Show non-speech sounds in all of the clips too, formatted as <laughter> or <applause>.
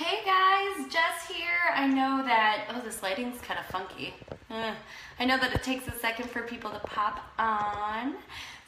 Hey guys, Jess here. I know that, oh, this lighting's kind of funky. Uh, I know that it takes a second for people to pop on.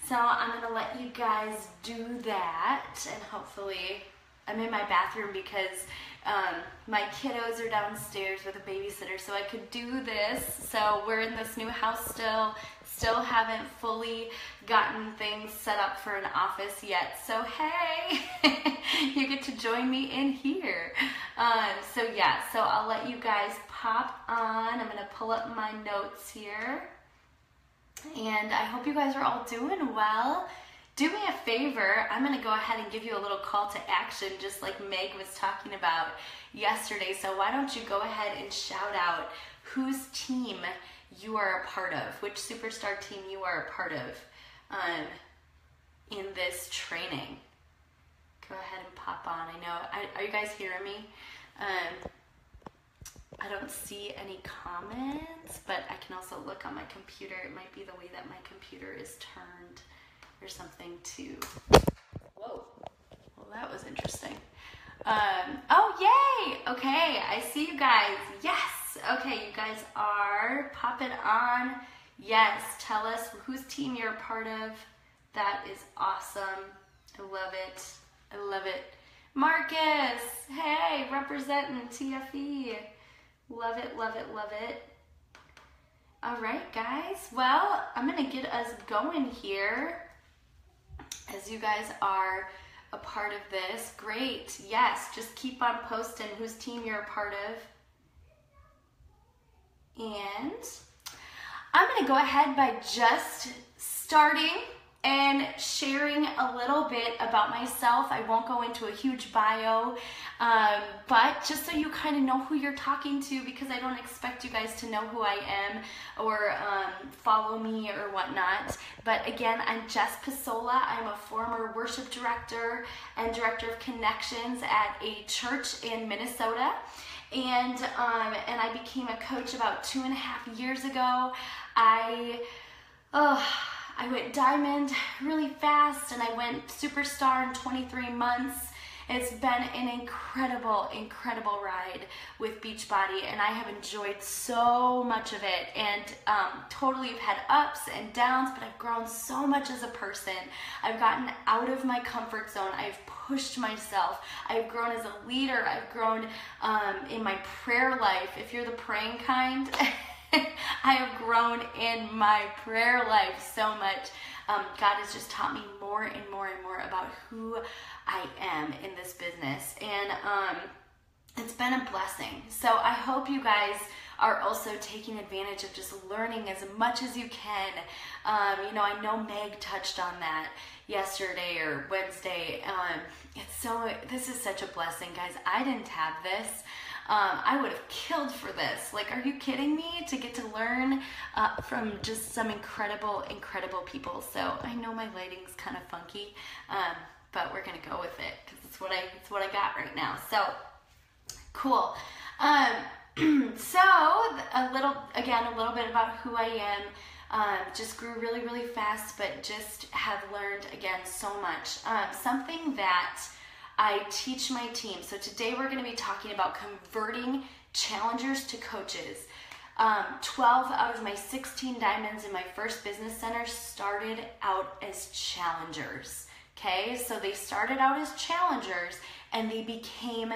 So I'm gonna let you guys do that and hopefully I'm in my bathroom because um, my kiddos are downstairs with a babysitter, so I could do this. So we're in this new house still, still haven't fully gotten things set up for an office yet. So hey, <laughs> you get to join me in here. Um, so yeah, so I'll let you guys pop on. I'm gonna pull up my notes here. And I hope you guys are all doing well do me a favor. I'm going to go ahead and give you a little call to action, just like Meg was talking about yesterday. So, why don't you go ahead and shout out whose team you are a part of, which superstar team you are a part of um, in this training? Go ahead and pop on. I know, I, are you guys hearing me? Um, I don't see any comments, but I can also look on my computer. It might be the way that my computer is turned or something too. Whoa. Well, that was interesting. Um, oh, yay! Okay, I see you guys. Yes! Okay, you guys are popping on. Yes, tell us whose team you're part of. That is awesome. I love it. I love it. Marcus, hey, representing TFE. Love it, love it, love it. All right, guys. Well, I'm going to get us going here as you guys are a part of this. Great. Yes, just keep on posting whose team you're a part of. And I'm going to go ahead by just starting and sharing a little bit about myself. I won't go into a huge bio, um, but just so you kind of know who you're talking to, because I don't expect you guys to know who I am or um, follow me or whatnot. But again, I'm Jess Pesola. I'm a former worship director and director of connections at a church in Minnesota. And, um, and I became a coach about two and a half years ago. I, oh, I went diamond really fast and I went superstar in 23 months. It's been an incredible, incredible ride with Beachbody, and I have enjoyed so much of it. And um, totally have had ups and downs, but I've grown so much as a person. I've gotten out of my comfort zone. I've pushed myself. I've grown as a leader. I've grown um, in my prayer life. If you're the praying kind, <laughs> <laughs> I have grown in my prayer life so much. Um, God has just taught me more and more and more about who I am in this business. And um, it's been a blessing. So I hope you guys are also taking advantage of just learning as much as you can. Um, you know, I know Meg touched on that yesterday or Wednesday. Um, it's so, this is such a blessing, guys. I didn't have this. Um, I would have killed for this. Like, are you kidding me? To get to learn uh, from just some incredible, incredible people. So I know my lighting's kind of funky, um, but we're gonna go with it because it's what I it's what I got right now. So cool. Um, <clears throat> so a little again, a little bit about who I am. Um, just grew really, really fast, but just have learned again so much. Um, something that I teach my team. So today we're going to be talking about converting challengers to coaches. Um, 12 out of my 16 diamonds in my first business center started out as challengers. Okay, so they started out as challengers and they became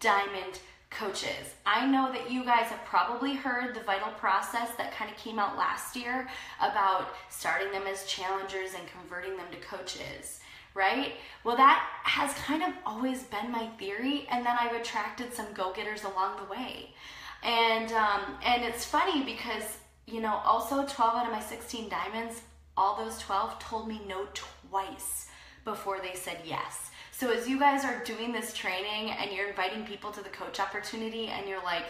diamond coaches. I know that you guys have probably heard the vital process that kind of came out last year about starting them as challengers and converting them to coaches right? Well, that has kind of always been my theory, and then I've attracted some go-getters along the way. And um, and it's funny because you know also 12 out of my 16 diamonds, all those 12 told me no twice before they said yes. So as you guys are doing this training and you're inviting people to the coach opportunity, and you're like,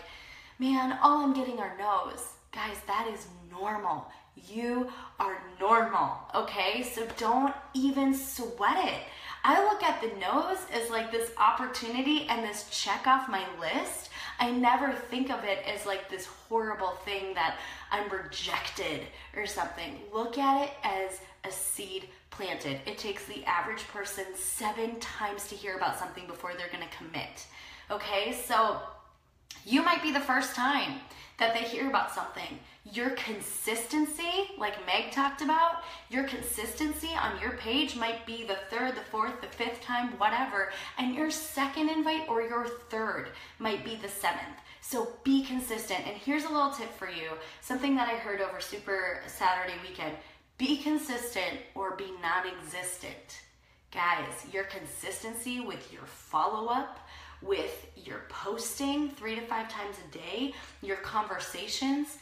man, all I'm getting are no's, guys, that is normal. You are normal, okay? So don't even sweat it. I look at the no's as like this opportunity and this check off my list. I never think of it as like this horrible thing that I'm rejected or something. Look at it as a seed planted. It takes the average person seven times to hear about something before they're to commit. Okay, so you might be the first time that they hear about something. Your consistency, like Meg talked about, your consistency on your page might be the third, the fourth, the fifth time, whatever, and your second invite or your third might be the seventh. So be consistent. And here's a little tip for you something that I heard over Super Saturday weekend be consistent or be non existent. Guys, your consistency with your follow up, with your posting three to five times a day, your conversations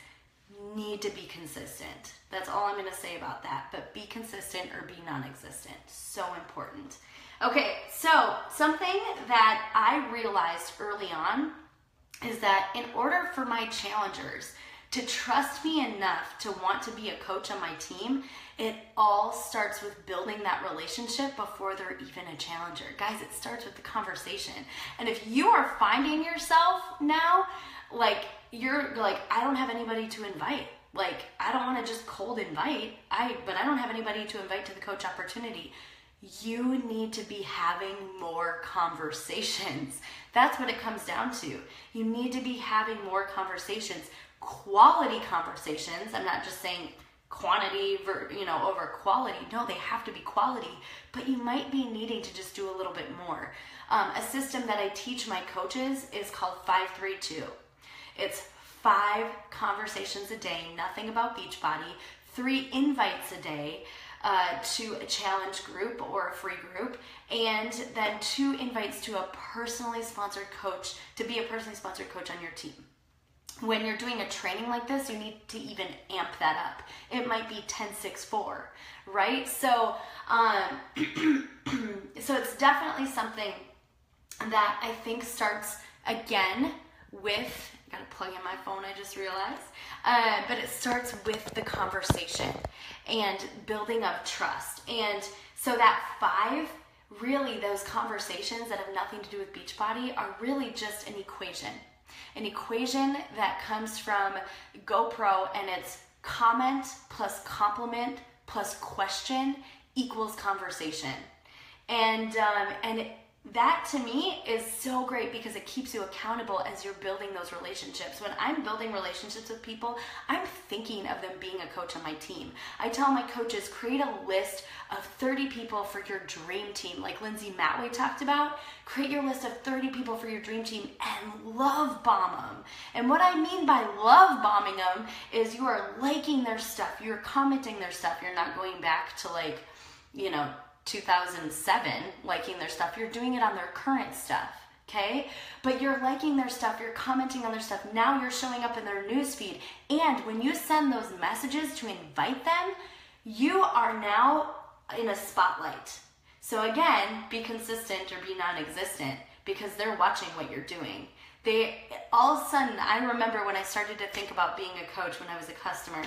need to be consistent. That's all I'm going to say about that. But be consistent or be non existent. So important. Okay, so something that I realized early on is that in order for my challengers to trust me enough to want to be a coach on my team, it all starts with building that relationship before they're even a challenger. Guys, it starts with the conversation. And if you are finding yourself now, like, you're like, I don't have anybody to invite. Like, I don't want to just cold invite. I but I don't have anybody to invite to the coach opportunity. You need to be having more conversations. That's what it comes down to. You need to be having more conversations, quality conversations. I'm not just saying quantity you know over quality. No they have to be quality but you might be needing to just do a little bit more. Um, a system that i teach my coaches is called 532 it's five conversations a day nothing about beachbody three invites a day uh, to a challenge group or a free group, and then two invites to a personally sponsored coach to be a personally sponsored coach on your team when you're doing a training like this, you need to even amp that up. It might be 10, 6, 4, right? So, um, <clears throat> so it's definitely something that I think starts again with, I gotta plug in my phone, I just realized, uh, but it starts with the conversation and building up trust. And so that five, really those conversations that have nothing to do with Beachbody are really just an equation an equation that comes from GoPro and it's comment plus compliment plus question equals conversation. And um, and that to me is so great because it keeps you accountable as you're building those relationships. When I'm building relationships with people, I'm thinking of them being a coach on my team. I tell my coaches, create a list of 30 people for your dream team, like Lindsay Matway talked about. Create your list of 30 people for your dream team and love bomb them. And what I mean by love bombing them is you are liking their stuff, you're commenting their stuff, you're not going back to like, you know, 2007 liking their stuff. You're doing it on their current stuff, okay? But you're liking their stuff, you're commenting on their stuff. Now you're showing up in their newsfeed. And when you send those messages to invite them, you are now in a spotlight. So again, be consistent or be non-existent because they're watching what you're doing. They all of a sudden, I remember when I started to think about being a coach when I was a customer.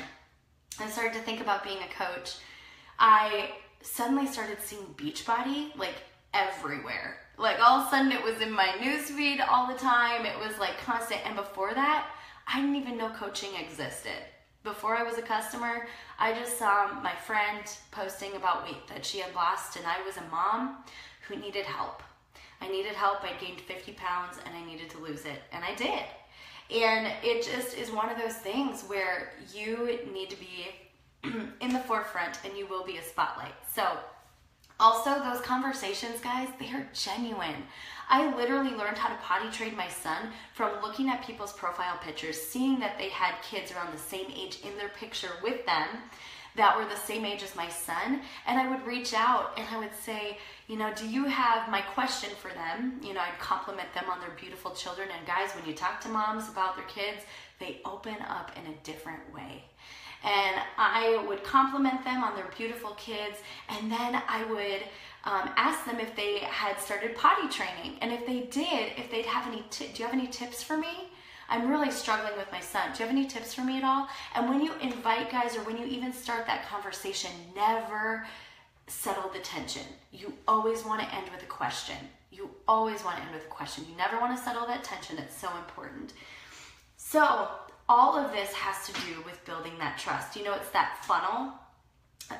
I started to think about being a coach. I suddenly started seeing Beachbody like everywhere. Like all of a sudden it was in my newsfeed all the time. It was like constant. And before that, I didn't even know coaching existed. Before I was a customer, I just saw my friend posting about weight that she had lost, and I was a mom who needed help. I needed help. I gained 50 pounds and I needed to lose it, and I did. And it just is one of those things where you need to be <clears throat> in the forefront and you will be a spotlight. So, also, those conversations, guys, they are genuine. I literally learned how to potty train my son from looking at people's profile pictures, seeing that they had kids around the same age in their picture with them that were the same age as my son. And I would reach out and I would say, you know, do you have my question for them? You know, I'd compliment them on their beautiful children. And guys, when you talk to moms about their kids, they open up in a different way and I would compliment them on their beautiful kids, and then I would um, ask them if they had started potty training, and if they did, if they'd have any. T- do you have any tips for me? I'm really struggling with my son. Do you have any tips for me at all? And when you invite guys, or when you even start that conversation, never settle the tension. You always want to end with a question. You always want to end with a question. You never want to settle that tension. It's so important. So, all of this has to do with building that trust. You know, it's that funnel.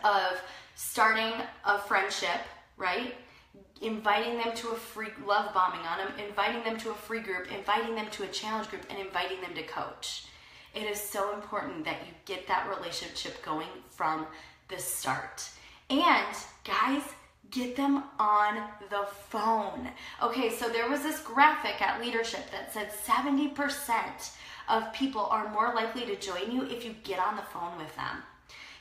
of starting a friendship, right? Inviting them to a free love bombing on them, inviting them to a free group, inviting them to a challenge group, and inviting them to coach. It is so important that you get that relationship going from the start. And guys, get them on the phone. Okay, so there was this graphic at leadership that said 70% of people are more likely to join you if you get on the phone with them.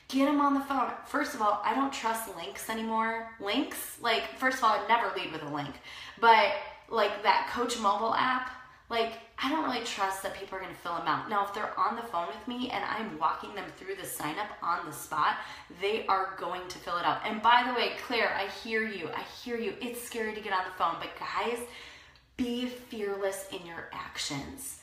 Get them on the phone. First of all, I don't trust links anymore. Links, like, first of all, I'd never lead with a link, but like that Coach Mobile app, like I don't really trust that people are going to fill them out. Now, if they're on the phone with me and I'm walking them through the sign up on the spot, they are going to fill it out. And by the way, Claire, I hear you. I hear you. It's scary to get on the phone, but guys, be fearless in your actions.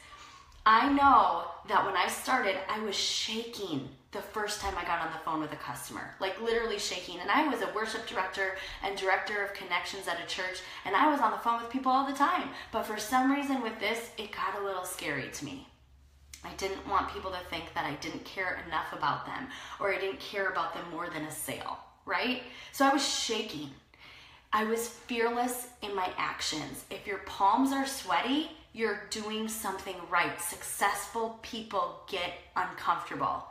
I know that when I started, I was shaking the first time I got on the phone with a customer, like literally shaking. And I was a worship director and director of connections at a church, and I was on the phone with people all the time. But for some reason, with this, it got a little scary to me. I didn't want people to think that I didn't care enough about them or I didn't care about them more than a sale, right? So I was shaking. I was fearless in my actions. If your palms are sweaty, you're doing something right. Successful people get uncomfortable.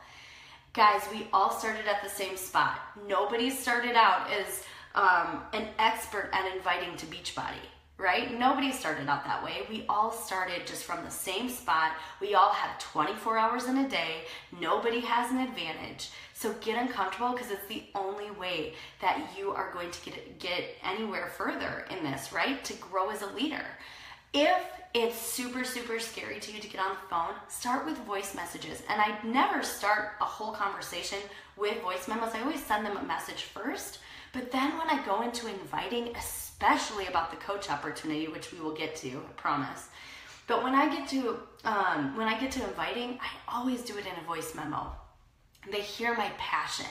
Guys, we all started at the same spot. Nobody started out as um, an expert at inviting to Beachbody, right? Nobody started out that way. We all started just from the same spot. We all have 24 hours in a day. Nobody has an advantage. So get uncomfortable because it's the only way that you are going to get get anywhere further in this, right? To grow as a leader. If it's super, super scary to you to get on the phone, start with voice messages. And I never start a whole conversation with voice memos. I always send them a message first. But then when I go into inviting, especially about the coach opportunity, which we will get to, I promise. But when I get to um, when I get to inviting, I always do it in a voice memo. They hear my passion.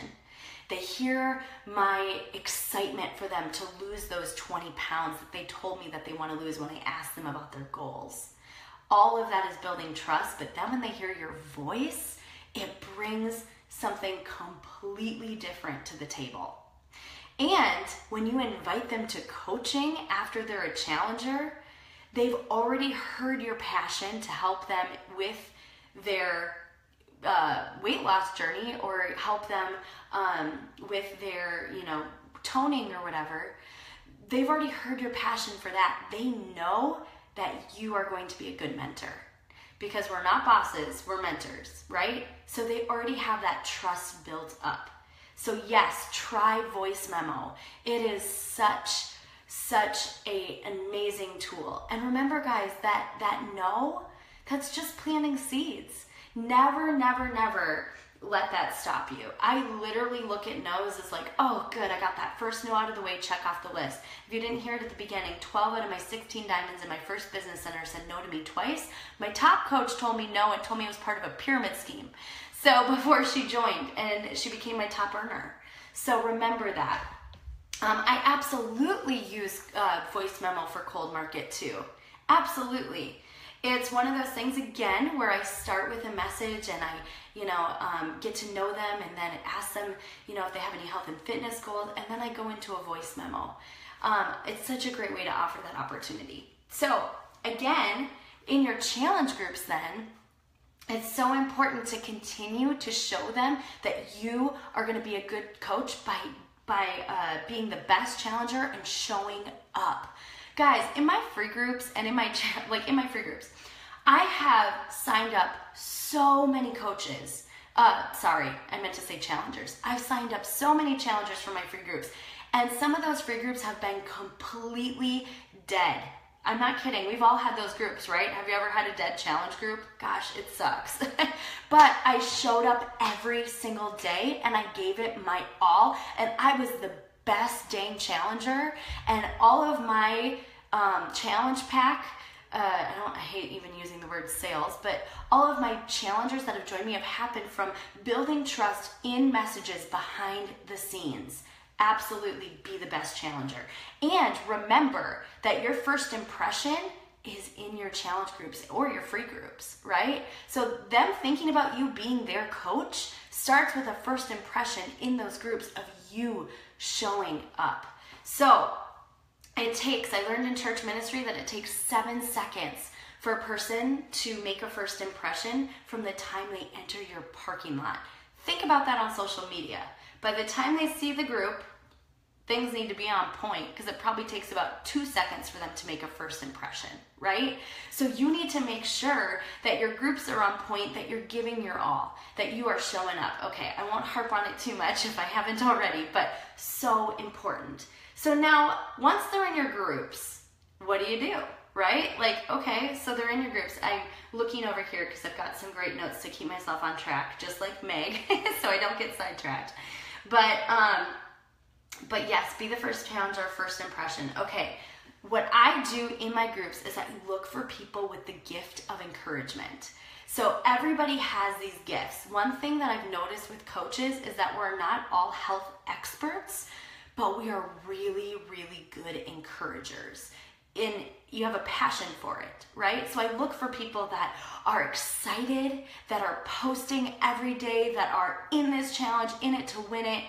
They hear my excitement for them to lose those 20 pounds that they told me that they want to lose when I asked them about their goals. All of that is building trust, but then when they hear your voice, it brings something completely different to the table. And when you invite them to coaching after they're a challenger, they've already heard your passion to help them with their uh, weight loss journey or help them um, with their, you know, toning or whatever, they've already heard your passion for that. They know that you are going to be a good mentor because we're not bosses, we're mentors, right? So they already have that trust built up. So yes, try voice memo. It is such such a amazing tool. And remember guys that that no, that's just planting seeds. Never, never, never let that stop you. I literally look at no's as like, oh, good, I got that first no out of the way, check off the list. If you didn't hear it at the beginning, 12 out of my 16 diamonds in my first business center said no to me twice. My top coach told me no and told me it was part of a pyramid scheme. So <laughs> before she joined, and she became my top earner. So remember that. Um, I absolutely use uh, voice memo for cold market too. Absolutely. It's one of those things again where I start with a message and I, you know, um, get to know them and then ask them, you know, if they have any health and fitness goals, and then I go into a voice memo. Um, it's such a great way to offer that opportunity. So again, in your challenge groups, then it's so important to continue to show them that you are going to be a good coach by by uh, being the best challenger and showing up. Guys, in my free groups and in my <laughs> like in my free groups, I have signed up so many coaches. Uh, sorry, I meant to say challengers. I've signed up so many challengers for my free groups, and some of those free groups have been completely dead. I'm not kidding. We've all had those groups, right? Have you ever had a dead challenge group? Gosh, it sucks. <laughs> but I showed up every single day and I gave it my all, and I was the best dang challenger, and all of my um, challenge pack. Uh, I don't. I hate even using the word sales, but all of my challengers that have joined me have happened from building trust in messages behind the scenes. Absolutely be the best challenger. And remember that your first impression is in your challenge groups or your free groups, right? So, them thinking about you being their coach starts with a first impression in those groups of you showing up. So, it takes, I learned in church ministry that it takes seven seconds for a person to make a first impression from the time they enter your parking lot. Think about that on social media. By the time they see the group, things need to be on point because it probably takes about two seconds for them to make a first impression, right? So you need to make sure that your groups are on point, that you're giving your all, that you are showing up. Okay, I won't harp on it too much if I haven't already, but so important. So now, once they're in your groups, what do you do? Right? Like, okay, so they're in your groups. I'm looking over here because I've got some great notes to keep myself on track, just like Meg, <laughs> so I don't get sidetracked. But um, but yes, be the first challenger, first impression. Okay, what I do in my groups is that I look for people with the gift of encouragement. So everybody has these gifts. One thing that I've noticed with coaches is that we're not all health experts, but we are really, really good encouragers. In you have a passion for it, right? So I look for people that are excited, that are posting every day, that are in this challenge, in it to win it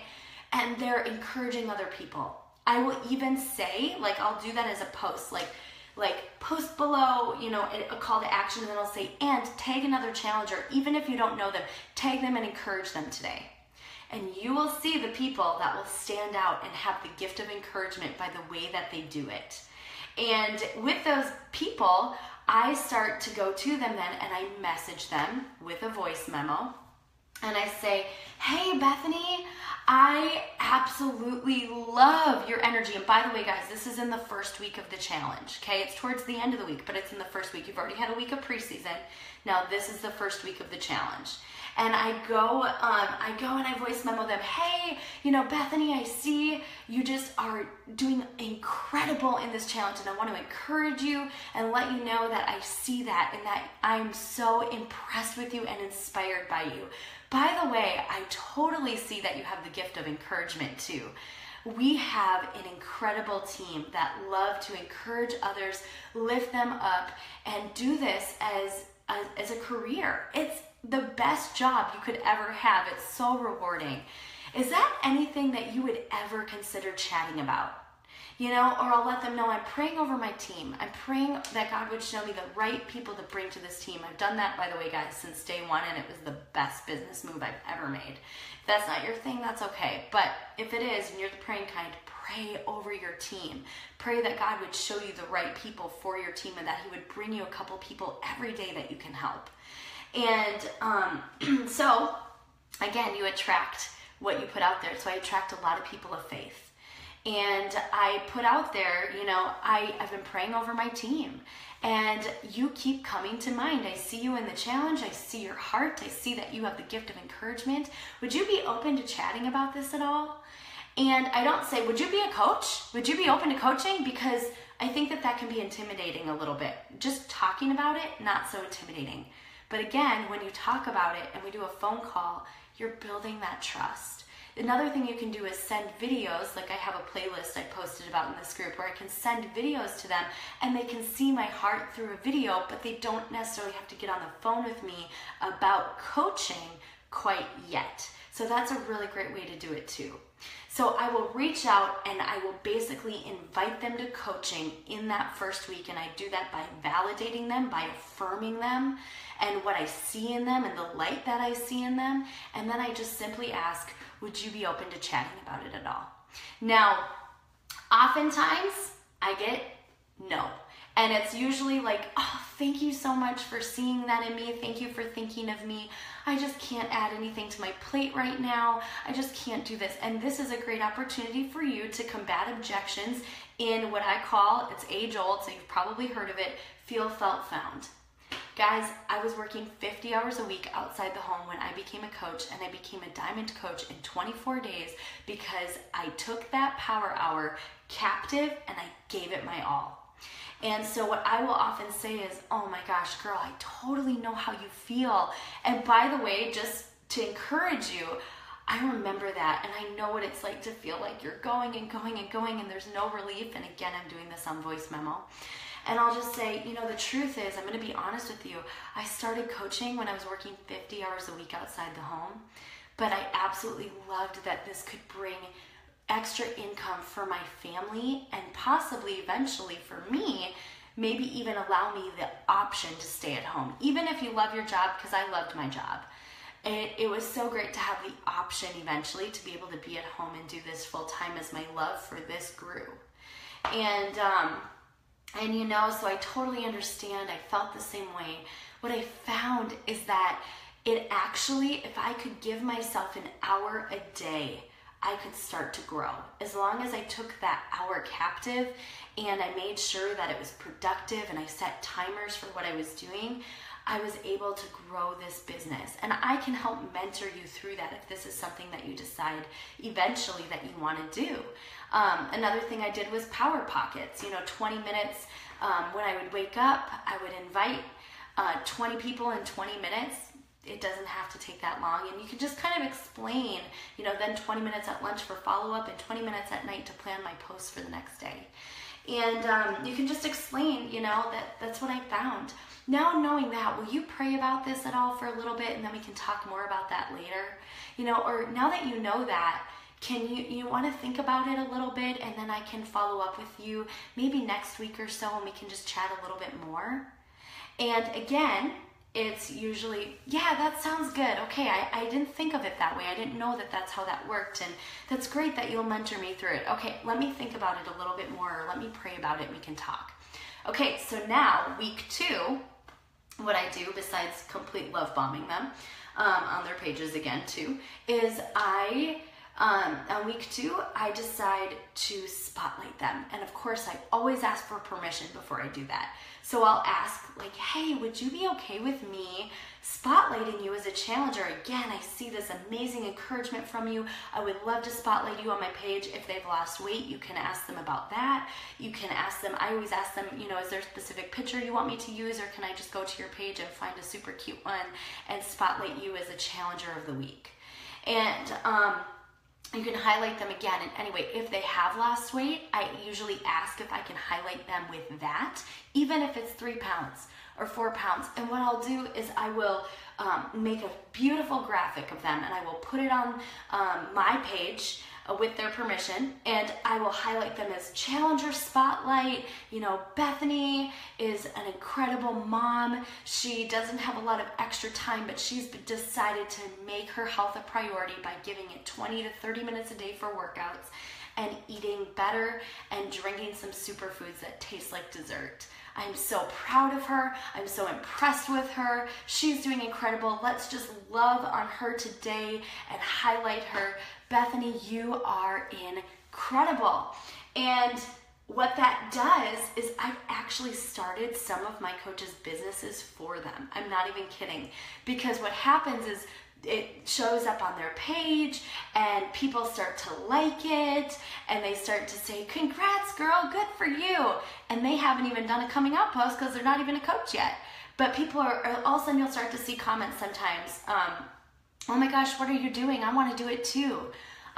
and they're encouraging other people. I will even say, like, I'll do that as a post, like, like post below, you know, a call to action, and then I'll say, and tag another challenger, even if you don't know them, tag them and encourage them today. And you will see the people that will stand out and have the gift of encouragement by the way that they do it. And with those people, I start to go to them then and I message them with a voice memo. And I say, Hey, Bethany, I absolutely love your energy. And by the way, guys, this is in the first week of the challenge. Okay, it's towards the end of the week, but it's in the first week. You've already had a week of preseason. Now this is the first week of the challenge. And I go, um, I go and I voice memo them. Hey, you know, Bethany, I see you just are doing incredible in this challenge, and I want to encourage you and let you know that I see that and that I'm so impressed with you and inspired by you. By the way, I totally see that you have the gift of encouragement too. We have an incredible team that love to encourage others, lift them up, and do this as a, as a career. It's the best job you could ever have. It's so rewarding. Is that anything that you would ever consider chatting about? You know, or I'll let them know I'm praying over my team. I'm praying that God would show me the right people to bring to this team. I've done that, by the way, guys, since day one, and it was the best business move I've ever made. If that's not your thing, that's okay. But if it is, and you're the praying kind, pray over your team. Pray that God would show you the right people for your team and that He would bring you a couple people every day that you can help. And um, <clears throat> so, again, you attract what you put out there. So I attract a lot of people of faith and I put out there, you know, I, I've been praying over my team. And you keep coming to mind. I see you in the challenge. I see your heart. I see that you have the gift of encouragement. Would you be open to chatting about this at all? And I don't say, would you be a coach? Would you be open to coaching? Because I think that that can be intimidating a little bit. Just talking about it, not so intimidating. But again, when you talk about it and we do a phone call, you're building that trust. Another thing you can do is send videos, like I have a playlist I posted about in this group where I can send videos to them and they can see my heart through a video, but they don't necessarily have to get on the phone with me about coaching quite yet. So that's a really great way to do it too. So I will reach out and I will basically invite them to coaching in that first week. And I do that by validating them, by affirming them and what I see in them and the light that I see in them. And then I just simply ask, would you be open to chatting about it at all? Now, oftentimes I get no. And it's usually like, oh, thank you so much for seeing that in me. Thank you for thinking of me. I just can't add anything to my plate right now. I just can't do this. And this is a great opportunity for you to combat objections in what I call, it's age old, so you've probably heard of it, feel, felt, found. Guys, I was working 50 hours a week outside the home when I became a coach, and I became a diamond coach in 24 days because I took that power hour captive and I gave it my all. And so, what I will often say is, Oh my gosh, girl, I totally know how you feel. And by the way, just to encourage you, I remember that and I know what it's like to feel like you're going and going and going and there's no relief. And again, I'm doing this on voice memo. And I'll just say, you know, the truth is, I'm going to be honest with you. I started coaching when I was working 50 hours a week outside the home, but I absolutely loved that this could bring extra income for my family and possibly eventually for me maybe even allow me the option to stay at home even if you love your job because i loved my job it, it was so great to have the option eventually to be able to be at home and do this full time as my love for this grew and um and you know so i totally understand i felt the same way what i found is that it actually if i could give myself an hour a day I could start to grow. As long as I took that hour captive and I made sure that it was productive and I set timers for what I was doing, I was able to grow this business. And I can help mentor you through that if this is something that you decide eventually that you want to do. Um, another thing I did was power pockets, you know, 20 minutes um, when I would wake up, I would invite uh, 20 people in 20 minutes. It doesn't have to take that long and you can just kind of explain you know then 20 minutes at lunch for follow-up and 20 minutes at night to plan my posts for the next day. And um, you can just explain you know that that's what i found. Now knowing that will you pray about this at all for a little bit and then we can talk more about that later? You know or now that you know that can you you want to think about it a little bit and then i can follow up with you maybe next week or so and we can just chat a little bit more and again it's usually, yeah, that sounds good. Okay, I, I didn't think of it that way. I didn't know that that's how that worked. And that's great that you'll mentor me through it. Okay, let me think about it a little bit more, or let me pray about it, we can talk. Okay, so now, week two, what I do besides complete love bombing them um, on their pages again, too, is I um, on week two, I decide to spotlight them. And of course, I always ask for permission before I do that. So I'll ask, like, hey, would you be okay with me spotlighting you as a challenger? Again, I see this amazing encouragement from you. I would love to spotlight you on my page. If they've lost weight, you can ask them about that. You can ask them, I always ask them, you know, is there a specific picture you want me to use, or can I just go to your page and find a super cute one and spotlight you as a challenger of the week? And, um, you can highlight them again. And anyway, if they have lost weight, I usually ask if I can highlight them with that, even if it's three pounds or four pounds. And what I'll do is I will um, make a beautiful graphic of them and I will put it on um, my page Uh, with their permission and I will highlight them as Challenger Spotlight. You know, Bethany is an incredible mom. She doesn't have a lot of extra time, but she's decided to make her health a priority by giving it 20 to 30 minutes a day for workouts and eating better and drinking some superfoods that taste like dessert. I'm so proud of her. I'm so impressed with her. She's doing incredible. Let's just love on her today and highlight her. Bethany, you are incredible. And what that does is I've actually started some of my coaches' businesses for them. I'm not even kidding. Because what happens is it shows up on their page and people start to like it and they start to say congrats girl good for you and they haven't even done a coming out post because they're not even a coach yet but people are all of a sudden you'll start to see comments sometimes um, oh my gosh what are you doing i want to do it too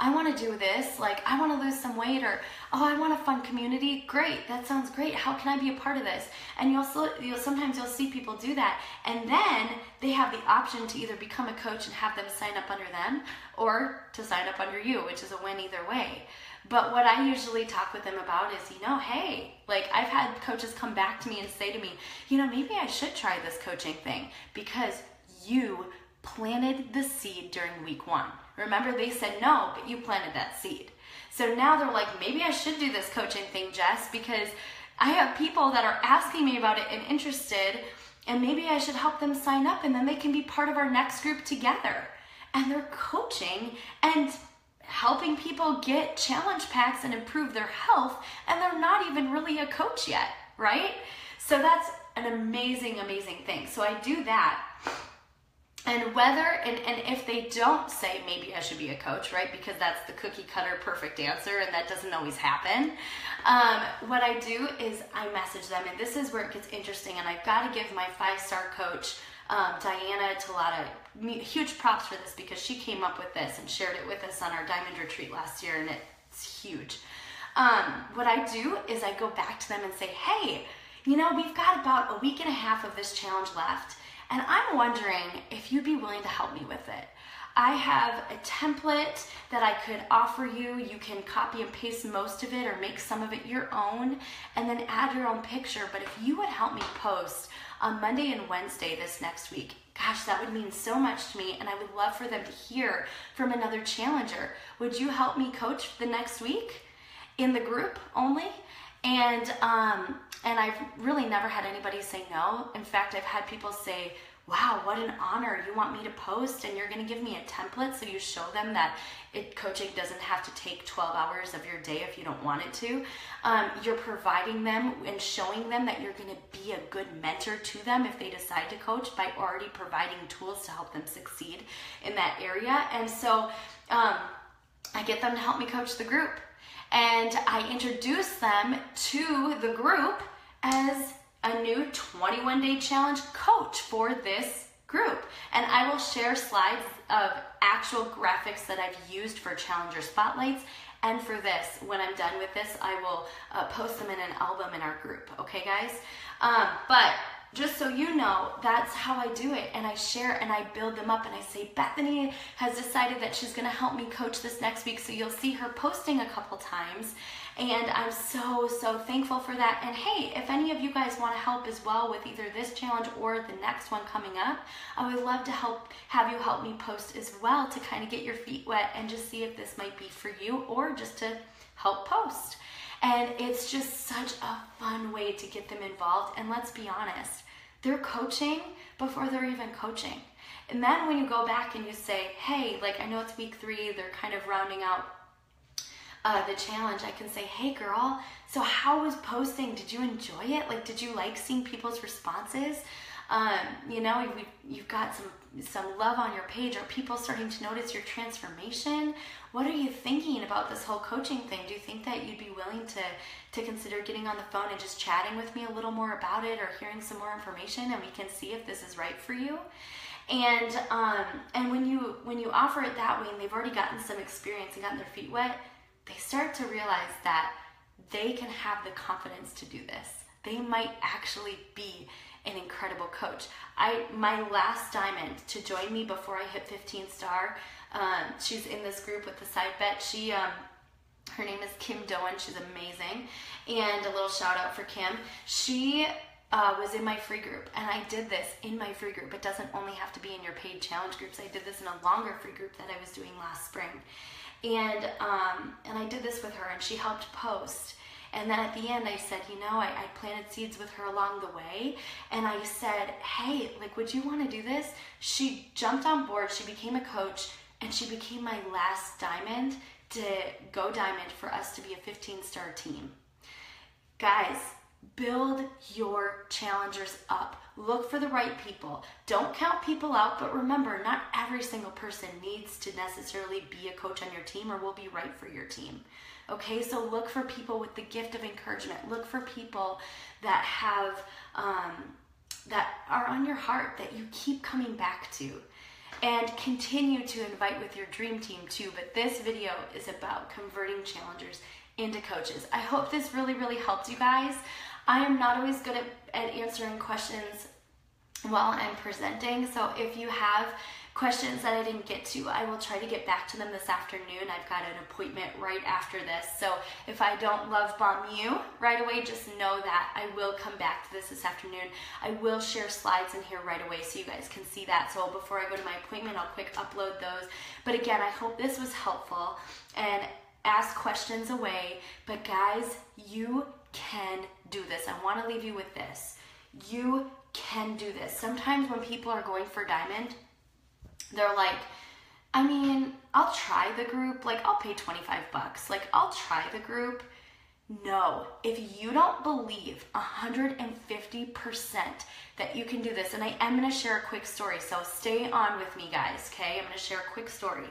I want to do this, like I want to lose some weight, or oh, I want a fun community. Great, that sounds great. How can I be a part of this? And you'll, you'll sometimes you'll see people do that, and then they have the option to either become a coach and have them sign up under them, or to sign up under you, which is a win either way. But what I usually talk with them about is, you know, hey, like I've had coaches come back to me and say to me, you know, maybe I should try this coaching thing because you planted the seed during week one. Remember, they said no, but you planted that seed. So now they're like, maybe I should do this coaching thing, Jess, because I have people that are asking me about it and interested, and maybe I should help them sign up and then they can be part of our next group together. And they're coaching and helping people get challenge packs and improve their health, and they're not even really a coach yet, right? So that's an amazing, amazing thing. So I do that and whether and, and if they don't say maybe i should be a coach right? Because that's the cookie cutter perfect answer and that doesn't always happen. Um, what i do is i message them and this is where it gets interesting and i've got to give my five star coach um, diana talata huge props for this because she came up with this and shared it with us on our diamond retreat last year and it's huge. Um, what i do is i go back to them and say hey you know, we've got about a week and a half of this challenge left, and I'm wondering if you'd be willing to help me with it. I have a template that I could offer you. You can copy and paste most of it or make some of it your own and then add your own picture. But if you would help me post on Monday and Wednesday this next week, gosh, that would mean so much to me. And I would love for them to hear from another challenger. Would you help me coach the next week in the group only? And um, and I've really never had anybody say no. In fact, I've had people say, wow, what an honor. You want me to post and you're going to give me a template so you show them that it, coaching doesn't have to take 12 hours of your day if you don't want it to. Um, you're providing them and showing them that you're going to be a good mentor to them if they decide to coach by already providing tools to help them succeed in that area. And so um, I get them to help me coach the group. And I introduce them to the group as a new 21 day challenge coach for this group. And I will share slides of actual graphics that I've used for Challenger Spotlights. And for this, when I'm done with this, I will uh, post them in an album in our group. Okay, guys? Um, but just so you know, that's how I do it. And I share and I build them up and I say, Bethany has decided that she's going to help me coach this next week. So you'll see her posting a couple times. And I'm so, so thankful for that. And hey, if any of you guys want to help as well with either this challenge or the next one coming up, I would love to help have you help me post as well to kind of get your feet wet and just see if this might be for you or just to help post. And it's just such a fun way to get them involved. And let's be honest, they're coaching before they're even coaching. And then when you go back and you say, hey, like I know it's week three, they're kind of rounding out uh, the challenge, I can say, hey girl, so how was posting? Did you enjoy it? Like, did you like seeing people's responses? Um, you know, you, you've got some some love on your page. Are people starting to notice your transformation? What are you thinking about this whole coaching thing? Do you think that you'd be willing to to consider getting on the phone and just chatting with me a little more about it, or hearing some more information, and we can see if this is right for you? And um, and when you when you offer it that way, and they've already gotten some experience and gotten their feet wet, they start to realize that they can have the confidence to do this. They might actually be an incredible coach. I my last diamond to join me before I hit 15 star. Um, she's in this group with the side bet. She um, her name is Kim Doan. She's amazing. And a little shout out for Kim. She uh, was in my free group, and I did this in my free group. It doesn't only have to be in your paid challenge groups. I did this in a longer free group that I was doing last spring, and um, and I did this with her, and she helped post. And then at the end, I said, you know, I, I, planted seeds with her along the way. And I said, hey, like, would you want to do this? She jumped on board. She became a coach, and she became my last diamond to go diamond for us to be a 15 star team. Guys, build your challengers up. Look for the right people. Don't count people out, but remember, not every single person needs to necessarily be a coach on your team or will be right for your team. Okay, so look for people with the gift of encouragement. Look for people that have, um, that are on your heart that you keep coming back to. And continue to invite with your dream team too. But this video is about converting challengers into coaches. I hope this really, really helped you guys. I am not always good at, at answering questions while I'm presenting. So if you have questions that I didn't get to, I will try to get back to them this afternoon. I've got an appointment right after this. So if I don't love bomb you right away, just know that I will come back to this this afternoon. I will share slides in here right away so you guys can see that. So before I go to my appointment, I'll quick upload those. But again, I hope this was helpful and ask questions away. But guys, you can do this. I want to leave you with this. You can do this. Sometimes when people are going for diamond, they're like, I mean, I'll try the group. Like, I'll pay 25 bucks. Like, I'll try the group. No, if you don't believe 150% that you can do this, and I am gonna share a quick story, so stay on with me, guys, okay? I'm gonna share a quick story.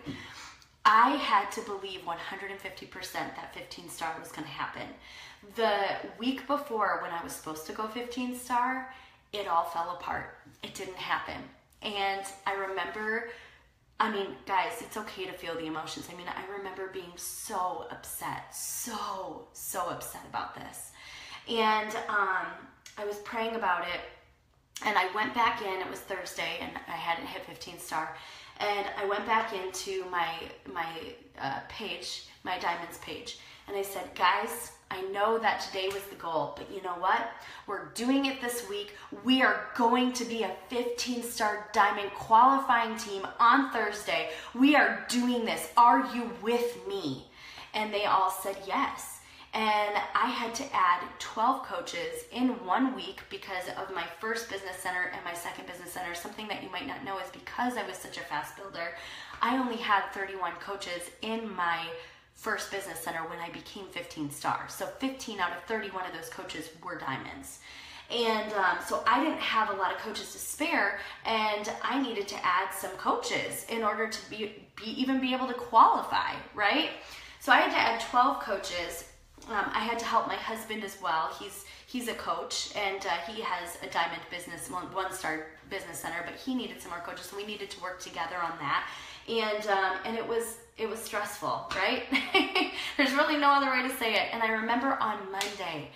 I had to believe 150% that 15 star was gonna happen. The week before, when I was supposed to go 15 star, it all fell apart. It didn't happen. And I remember, I mean, guys, it's okay to feel the emotions. I mean, I remember being so upset, so, so upset about this. And um, I was praying about it and I went back in. It was Thursday, and I hadn't hit 15 star. And I went back into my my uh, page, my diamonds page, and I said, guys, I know that today was the goal, but you know what? We're doing it this week. We are going to be a 15 star diamond qualifying team on Thursday. We are doing this. Are you with me? And they all said yes. And I had to add 12 coaches in one week because of my first business center and my second business center. Something that you might not know is because I was such a fast builder, I only had 31 coaches in my first business center when I became 15 stars. So 15 out of 31 of those coaches were diamonds. And um, so I didn't have a lot of coaches to spare, and I needed to add some coaches in order to be, be even be able to qualify, right? So I had to add 12 coaches um, I had to help my husband as well. He's he's a coach and uh, he has a diamond business, one, one star business center, but he needed some more coaches, so we needed to work together on that. And um, and it was it was stressful, right? <laughs> There's really no other way to say it. And I remember on Monday,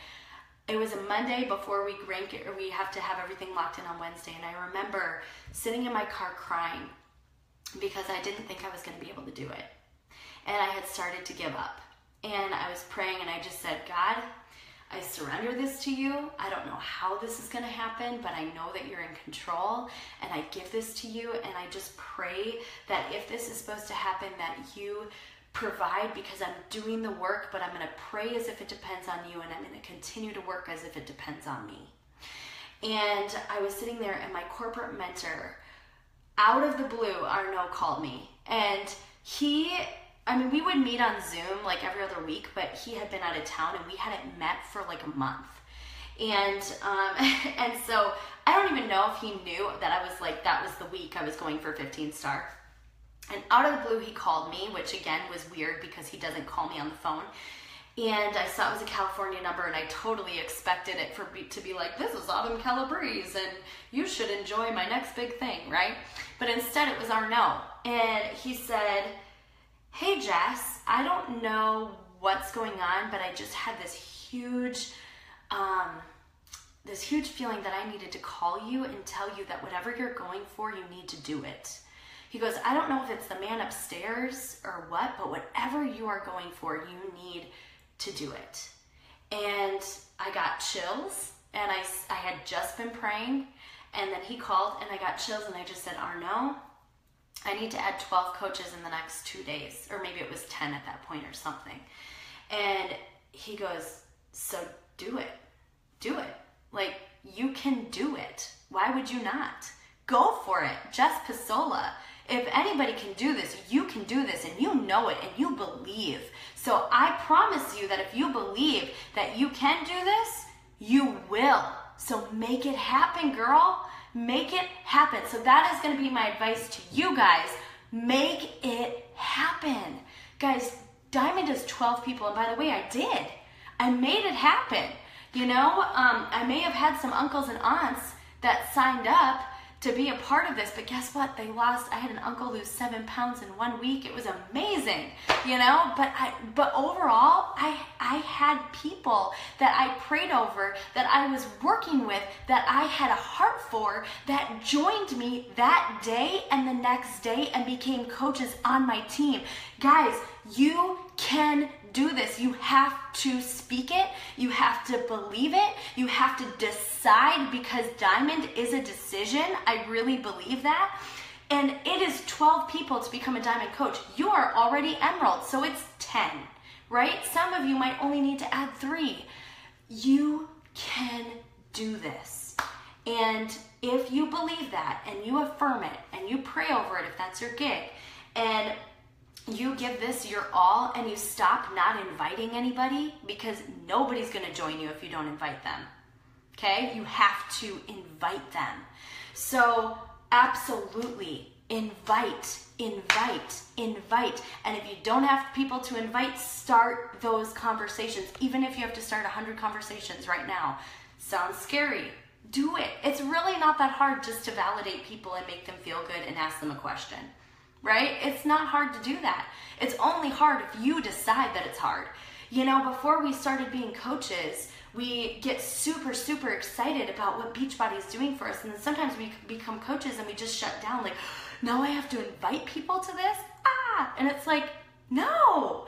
it was a Monday before we rank it, or we have to have everything locked in on Wednesday. And I remember sitting in my car crying because I didn't think I was going to be able to do it, and I had started to give up and I was praying and I just said, God, I surrender this to you. I don't know how this is going to happen, but I know that you're in control and I give this to you and I just pray that if this is supposed to happen that you provide because I'm doing the work, but I'm going to pray as if it depends on you and I'm going to continue to work as if it depends on me. And I was sitting there and my corporate mentor out of the blue Arno called me and he I mean, we would meet on Zoom like every other week, but he had been out of town and we hadn't met for like a month. And um, <laughs> and so I don't even know if he knew that I was like that was the week I was going for 15 star. And out of the blue, he called me, which again was weird because he doesn't call me on the phone. And I saw it was a California number, and I totally expected it for to be like, "This is Autumn Calabrese, and you should enjoy my next big thing, right?" But instead, it was Arno, and he said, hey Jess, I don't know what's going on, but I just had this huge, um, this huge feeling that I needed to call you and tell you that whatever you're going for, you need to do it. He goes, I don't know if it's the man upstairs or what, but whatever you are going for, you need to do it. And I got chills, and I, I had just been praying, and then he called, and I got chills, and I just said, Arno, I need to add 12 coaches in the next two days, or maybe it was 10 at that point or something. And he goes, So do it. Do it. Like, you can do it. Why would you not? Go for it. Jess Pesola. If anybody can do this, you can do this, and you know it, and you believe. So I promise you that if you believe that you can do this, you will. So make it happen, girl. Make it happen. So that is going to be my advice to you guys. Make it happen. Guys, Diamond is 12 people. And by the way, I did. I made it happen. You know, um, I may have had some uncles and aunts that signed up to be a part of this. But guess what? They lost. I had an uncle lose seven pounds in one week. It was amazing, you know. But I, but overall, I I had people that I prayed over, that I was working with, that I had a heart for, that joined me that day and the next day and became coaches on my team. Guys, you can do this. You have to speak it. You have to believe it. You have to decide because diamond is a decision. I really believe that. And it is 12 people to become a diamond coach. You are already emerald, so it's 10, right? Some of you might only need to add three. You can do this. And if you believe that and you affirm it and you pray over it, if that's your gig, and you give this your all and you stop not inviting anybody because nobody's going to join you if you don't invite them. Okay? You have to invite them. So, absolutely invite, invite, invite. And if you don't have people to invite, start those conversations. Even if you have to start 100 conversations right now. Sounds scary. Do it. It's really not that hard just to validate people and make them feel good and ask them a question right? It's not hard to do that. It's only hard if you decide that it's hard. You know, before we started being coaches, we get super, super excited about what Beachbody is doing for us. And then sometimes we become coaches and we just shut down, like, now I have to invite people to this? Ah! And it's like, no!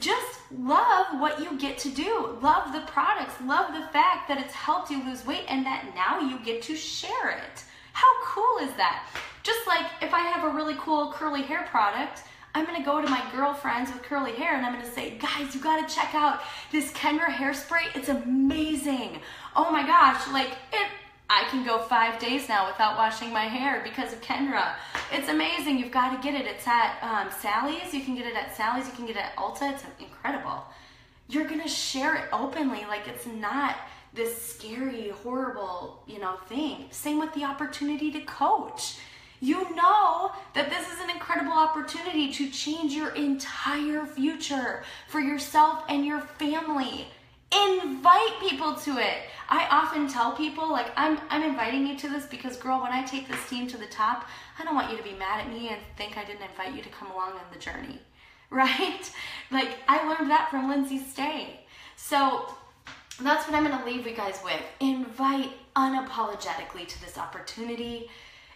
Just love what you get to do. Love the products. Love the fact that it's helped you lose weight and that now you get to share it. How cool is that? Just like if I have a really cool curly hair product, I'm gonna go to my girlfriends with curly hair and I'm gonna say, guys, you gotta check out this Kenra hairspray. It's amazing. Oh my gosh, like it. I can go five days now without washing my hair because of Kenra. It's amazing. You've got to get it. It's at um, Sally's. You can get it at Sally's. You can get it at Ulta. It's incredible. You're gonna share it openly, like it's not this scary, horrible, you know, thing. Same with the opportunity to coach you know that this is an incredible opportunity to change your entire future for yourself and your family. Invite people to it. I often tell people like I'm I'm inviting you to this because girl, when I take this team to the top, I don't want you to be mad at me and think I didn't invite you to come along on the journey. <laughs> Right? Like I learned that from Lindsay Stay. So that's what I'm going to leave you guys with. Invite unapologetically to this opportunity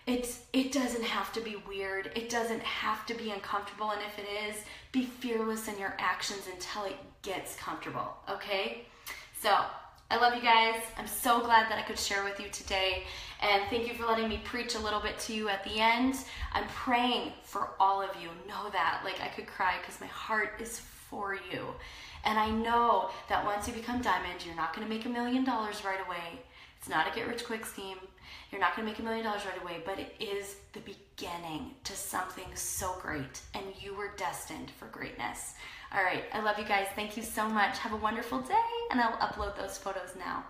it's it doesn't have to be weird. It doesn't have to be uncomfortable and if it is, be fearless in your actions until it gets comfortable, okay? So, I love you guys. I'm so glad that I could share with you today. And thank you for letting me preach a little bit to you at the end. I'm praying for all of you. Know that. Like, I could cry because my heart is for you. And I know that once you become diamond, you're not going to make a million dollars right away. It's not a get rich quick scheme. You're not going to make a million dollars right away, but it is the beginning to something so great, and you were destined for greatness. All right, I love you guys. Thank you so much. Have a wonderful day, and I'll upload those photos now.